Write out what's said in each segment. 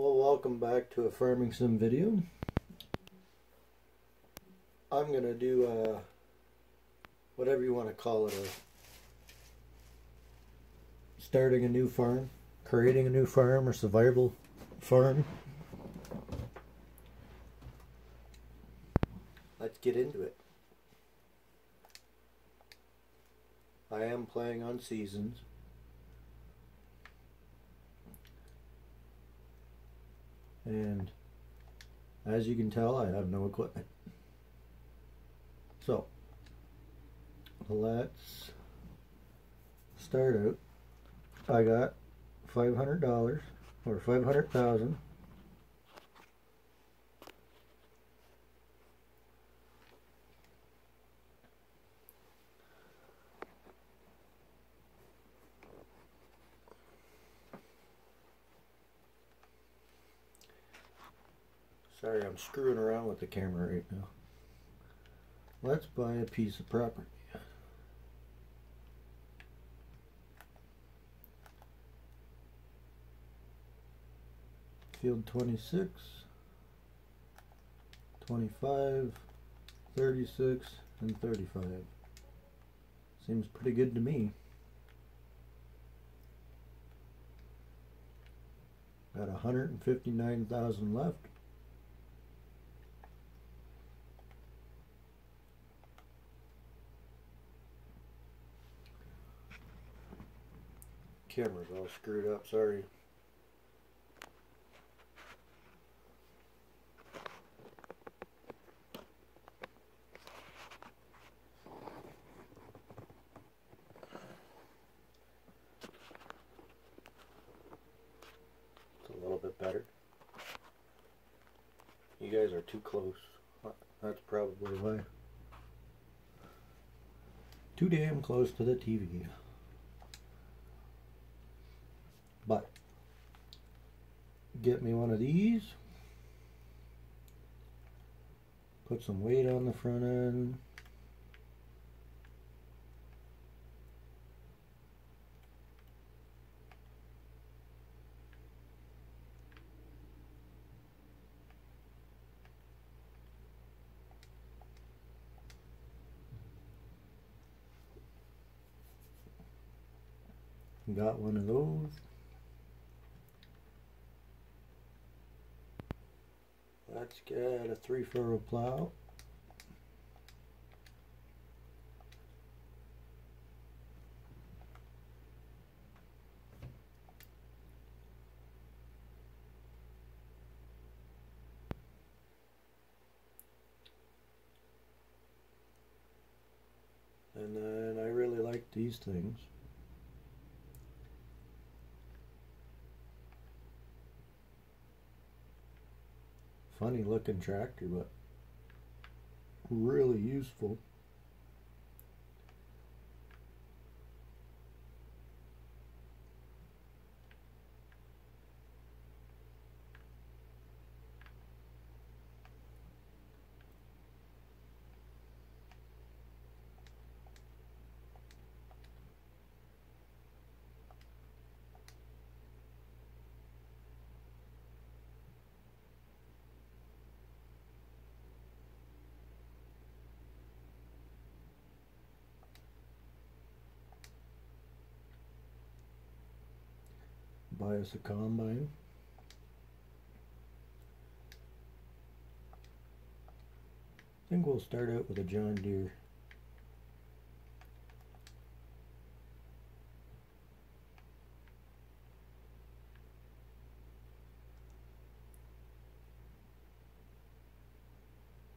Well, welcome back to a farming sim video. I'm gonna do uh, whatever you want to call it, a starting a new farm, creating a new farm, or survival farm. Let's get into it. I am playing on seasons. And as you can tell, I have no equipment. So, let's start out. I got $500 or 500,000 Sorry, I'm screwing around with the camera right now. Let's buy a piece of property. Field 26, 25, 36, and 35. Seems pretty good to me. Got 159,000 left. Camera's all screwed up, sorry. It's a little bit better. You guys are too close. That's probably why. Too damn close to the TV. But get me one of these. Put some weight on the front end. Got one of those. Let's get a three furrow plow. And then I really like these things. Funny looking tractor, but really useful. Buy us a combine. I think we'll start out with a John Deere.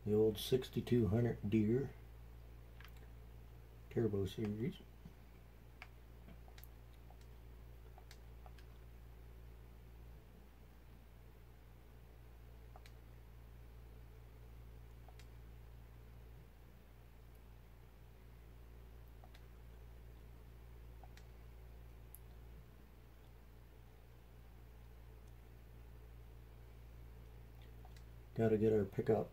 The old 6200 Deere Turbo Series. Got to get our pickup.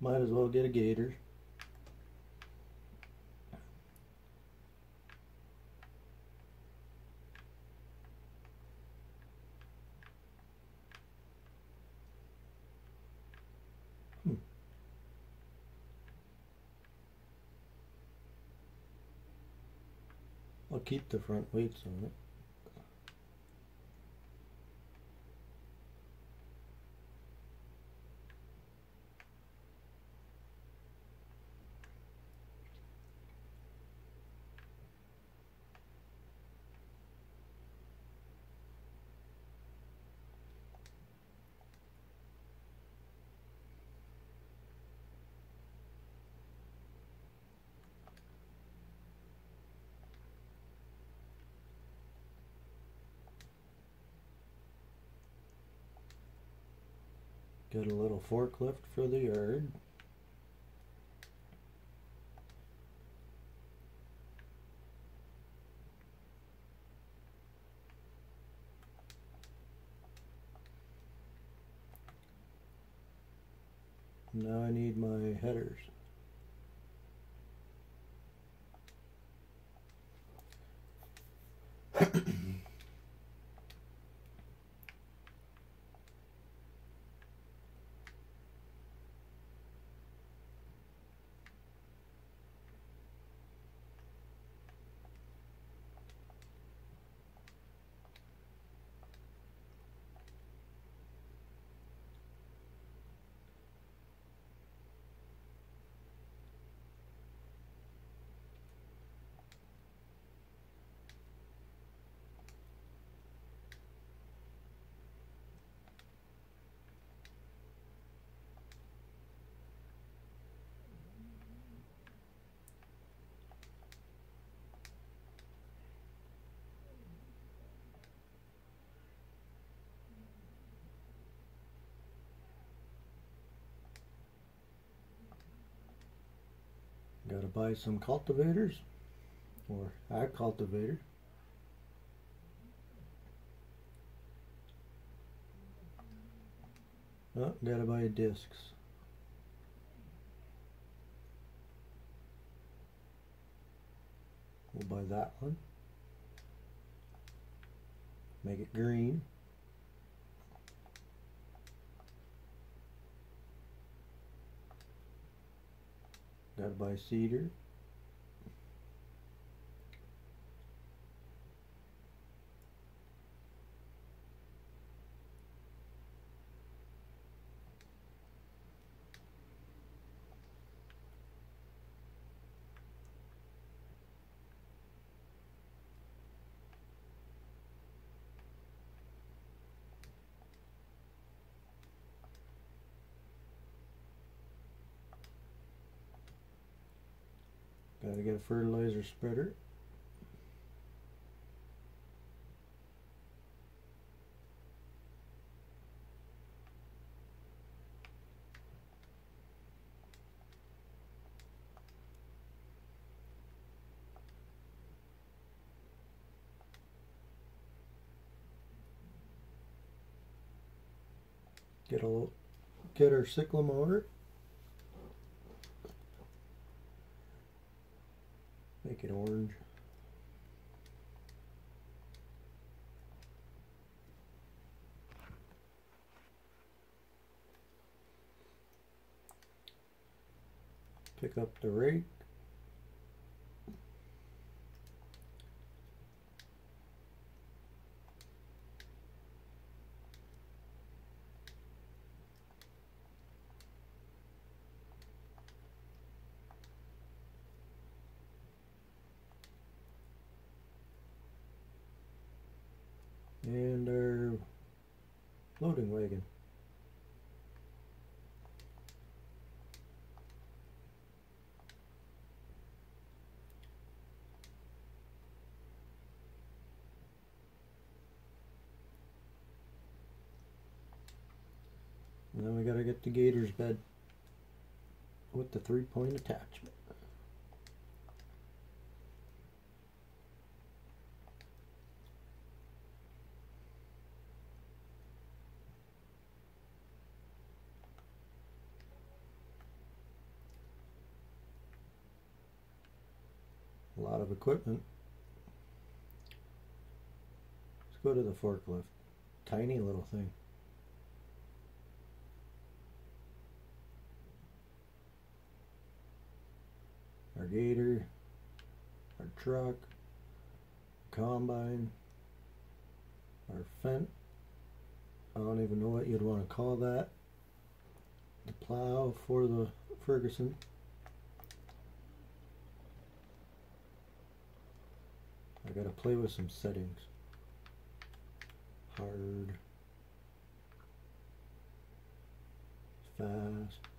Might as well get a gator. I'll keep the front weights on it. Got a little forklift for the yard. Now I need my headers. Gotta buy some cultivators or a cultivator. Oh, gotta buy discs. We'll buy that one. Make it green. Gotta buy seeder. Gotta get a fertilizer spreader. Get a get our cyclomotor. Make it orange. Pick up the rake. and our loading wagon. Then we gotta get the gator's bed with the three point attachment. of equipment. Let's go to the forklift. Tiny little thing. Our gator, our truck, combine, our Fendt. I don't even know what you'd want to call that. The plow for the Ferguson. I gotta play with some settings. Hard. Fast.